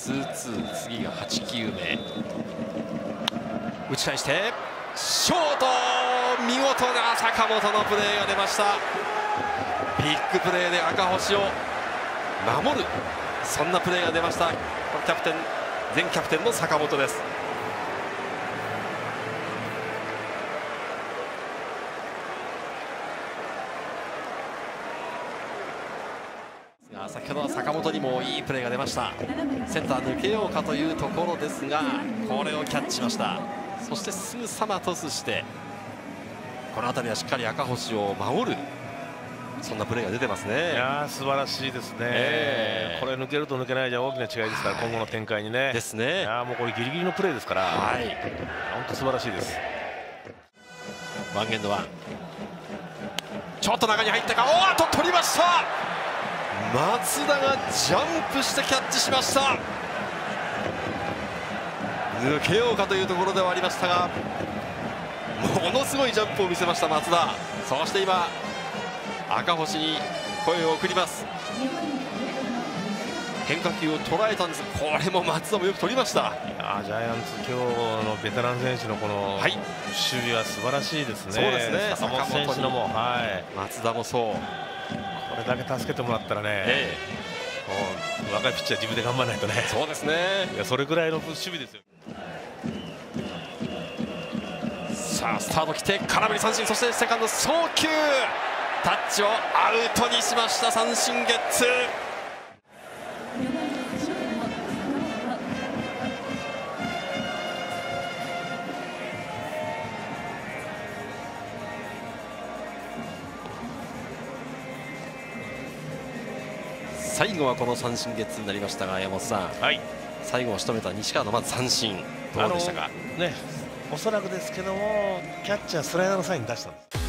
2-2次が8球目。打ち返してショート見事な坂本のプレーが出ました。ビッグプレーで赤星を守るそんなプレーが出ました。キャプテン前キャプテンの坂本です。先ほどは坂本にもいいプレーが出ました。センター抜けようかというところですがこれをキャッチしました。そしてすぐさまトスしてこの辺りはしっかり赤星を守る。そんなプレーが出てますね。いや素晴らしいですね、えー、これ抜けると抜けないじゃ大きな違いですから、はい、今後の展開にね。ですね。いやもうこれギリギリのプレーですから。はい。本当素晴らしいです。ワンエンドはちょっと中に入ったか。おっと取りました松田がジャンプしてキャッチしました。抜けようかというところではありましたがものすごいジャンプを見せました松田。そして今赤星に声を送ります。変化球を捉えたんです。これも松田もよく取りました。いやジャイアンツ今日のベテラン選手のこの守備は素晴らしいですね、そうですね。坂本選手のも、はい、松田もそう。これだけ助けてもらったらね、ええ、若いピッチャー自分で頑張らないとね。そうですね。いやそれぐらいの守備ですよ。さあスタート来て空振り三振そしてセカンド送球。タッチをアウトにしました三振ゲッツー最後はこの三振ゲッツーになりましたが山本さん、はい、最後は仕留めた西川のまず三振。どうでしたか？ねおそらくですけどもキャッチャースライダーのサイン出したんです